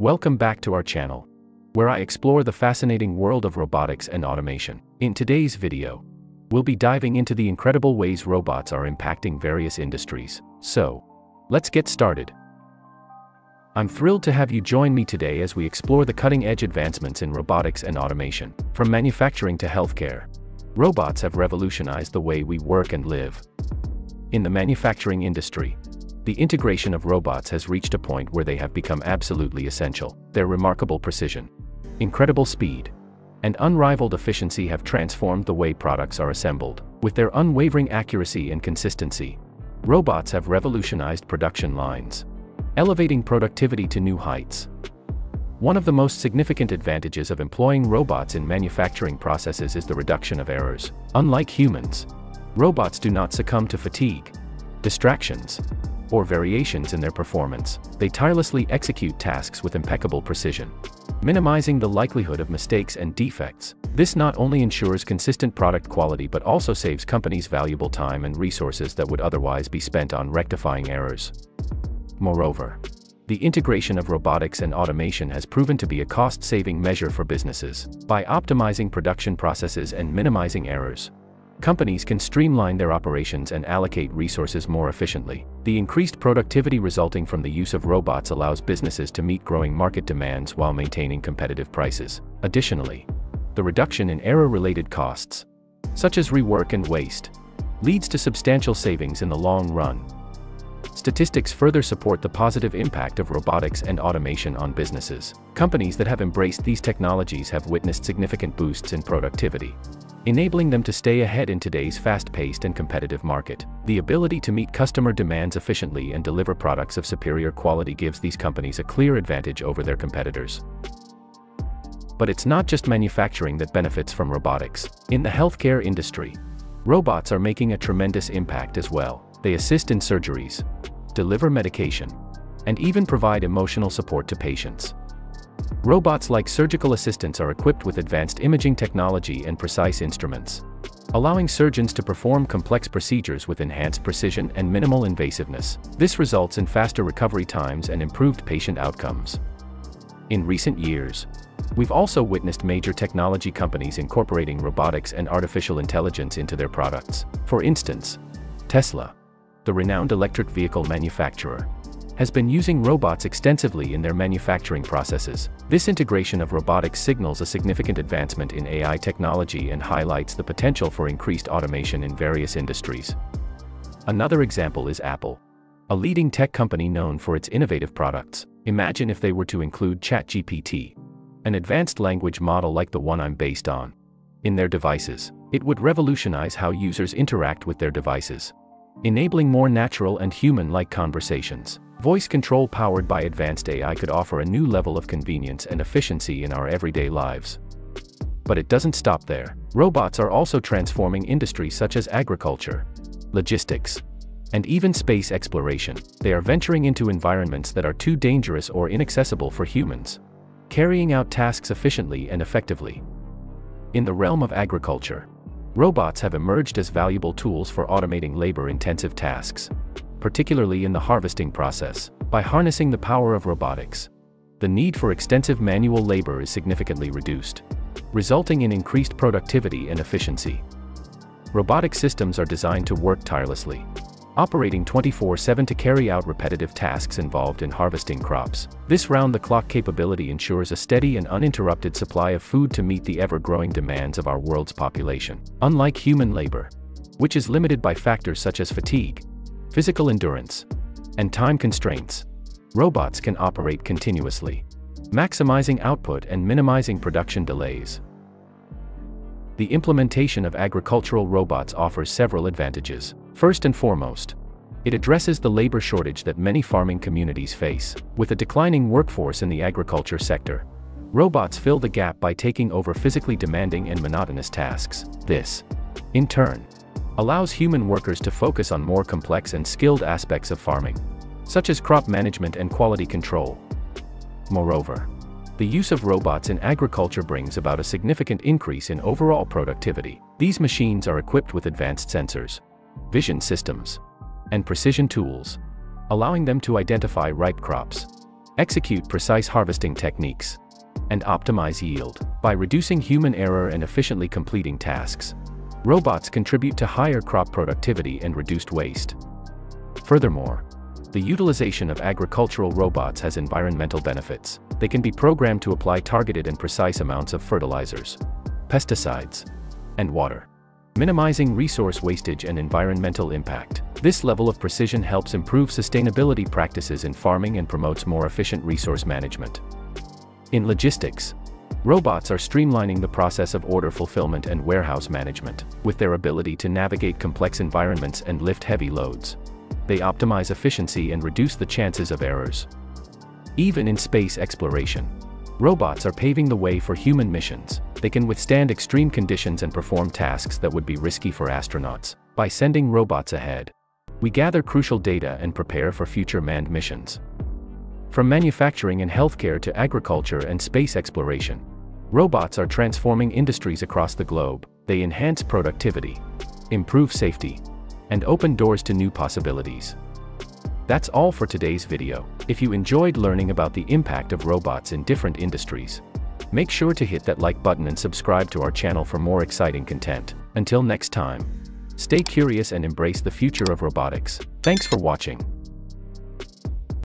Welcome back to our channel, where I explore the fascinating world of robotics and automation. In today's video, we'll be diving into the incredible ways robots are impacting various industries. So, let's get started. I'm thrilled to have you join me today as we explore the cutting-edge advancements in robotics and automation. From manufacturing to healthcare, robots have revolutionized the way we work and live. In the manufacturing industry, the integration of robots has reached a point where they have become absolutely essential. Their remarkable precision, incredible speed, and unrivaled efficiency have transformed the way products are assembled. With their unwavering accuracy and consistency, robots have revolutionized production lines, elevating productivity to new heights. One of the most significant advantages of employing robots in manufacturing processes is the reduction of errors. Unlike humans, robots do not succumb to fatigue, distractions, or variations in their performance, they tirelessly execute tasks with impeccable precision, minimizing the likelihood of mistakes and defects. This not only ensures consistent product quality but also saves companies valuable time and resources that would otherwise be spent on rectifying errors. Moreover, the integration of robotics and automation has proven to be a cost-saving measure for businesses. By optimizing production processes and minimizing errors, companies can streamline their operations and allocate resources more efficiently. The increased productivity resulting from the use of robots allows businesses to meet growing market demands while maintaining competitive prices. Additionally, the reduction in error-related costs, such as rework and waste, leads to substantial savings in the long run. Statistics further support the positive impact of robotics and automation on businesses. Companies that have embraced these technologies have witnessed significant boosts in productivity enabling them to stay ahead in today's fast-paced and competitive market. The ability to meet customer demands efficiently and deliver products of superior quality gives these companies a clear advantage over their competitors. But it's not just manufacturing that benefits from robotics. In the healthcare industry, robots are making a tremendous impact as well. They assist in surgeries, deliver medication, and even provide emotional support to patients. Robots like surgical assistants are equipped with advanced imaging technology and precise instruments, allowing surgeons to perform complex procedures with enhanced precision and minimal invasiveness. This results in faster recovery times and improved patient outcomes. In recent years, we've also witnessed major technology companies incorporating robotics and artificial intelligence into their products. For instance, Tesla, the renowned electric vehicle manufacturer, has been using robots extensively in their manufacturing processes. This integration of robotics signals a significant advancement in AI technology and highlights the potential for increased automation in various industries. Another example is Apple, a leading tech company known for its innovative products. Imagine if they were to include ChatGPT, an advanced language model like the one I'm based on, in their devices. It would revolutionize how users interact with their devices, enabling more natural and human-like conversations. Voice control powered by advanced AI could offer a new level of convenience and efficiency in our everyday lives. But it doesn't stop there. Robots are also transforming industries such as agriculture, logistics, and even space exploration. They are venturing into environments that are too dangerous or inaccessible for humans, carrying out tasks efficiently and effectively. In the realm of agriculture, robots have emerged as valuable tools for automating labor-intensive tasks particularly in the harvesting process, by harnessing the power of robotics. The need for extensive manual labor is significantly reduced, resulting in increased productivity and efficiency. Robotic systems are designed to work tirelessly, operating 24-7 to carry out repetitive tasks involved in harvesting crops. This round-the-clock capability ensures a steady and uninterrupted supply of food to meet the ever-growing demands of our world's population. Unlike human labor, which is limited by factors such as fatigue, physical endurance, and time constraints, robots can operate continuously, maximizing output and minimizing production delays. The implementation of agricultural robots offers several advantages. First and foremost, it addresses the labor shortage that many farming communities face. With a declining workforce in the agriculture sector, robots fill the gap by taking over physically demanding and monotonous tasks. This, in turn, allows human workers to focus on more complex and skilled aspects of farming, such as crop management and quality control. Moreover, the use of robots in agriculture brings about a significant increase in overall productivity. These machines are equipped with advanced sensors, vision systems, and precision tools, allowing them to identify ripe crops, execute precise harvesting techniques, and optimize yield. By reducing human error and efficiently completing tasks, robots contribute to higher crop productivity and reduced waste. Furthermore, the utilization of agricultural robots has environmental benefits. They can be programmed to apply targeted and precise amounts of fertilizers, pesticides, and water, minimizing resource wastage and environmental impact. This level of precision helps improve sustainability practices in farming and promotes more efficient resource management. In logistics, robots are streamlining the process of order fulfillment and warehouse management. With their ability to navigate complex environments and lift heavy loads, they optimize efficiency and reduce the chances of errors. Even in space exploration, robots are paving the way for human missions. They can withstand extreme conditions and perform tasks that would be risky for astronauts. By sending robots ahead, we gather crucial data and prepare for future manned missions. From manufacturing and healthcare to agriculture and space exploration, robots are transforming industries across the globe. They enhance productivity, improve safety, and open doors to new possibilities. That's all for today's video. If you enjoyed learning about the impact of robots in different industries, make sure to hit that like button and subscribe to our channel for more exciting content. Until next time, stay curious and embrace the future of robotics. Thanks for watching.